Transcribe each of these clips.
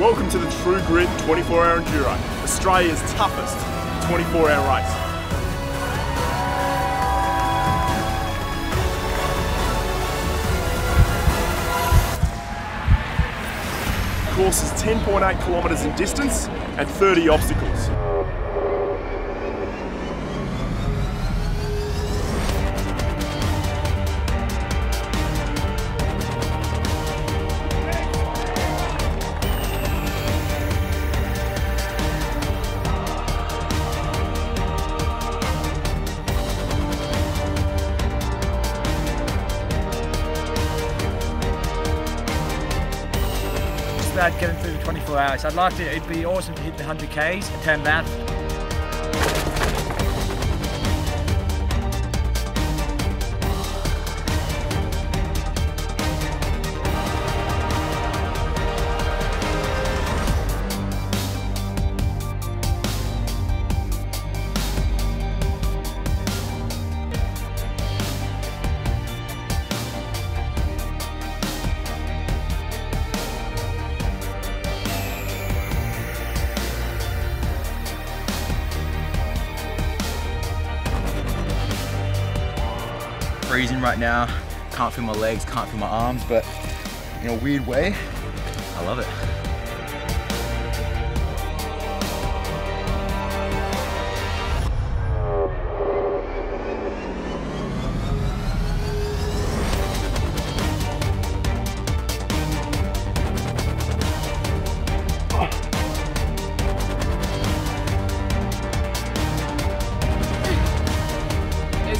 Welcome to the True Grit 24 Hour Enduro, Australia's toughest 24 hour race. The course is 10.8 kilometres in distance and 30 obstacles. About getting through the 24 hours. I'd like to, it'd be awesome to hit the 100 Ks and freezing right now. Can't feel my legs, can't feel my arms, but in a weird way, I love it.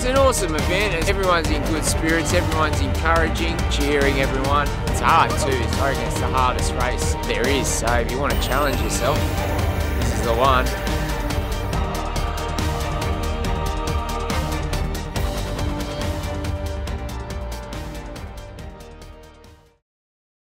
It's an awesome event. Everyone's in good spirits. Everyone's encouraging, cheering everyone. It's hard too. I reckon it's the hardest race there is. So if you want to challenge yourself, this is the one.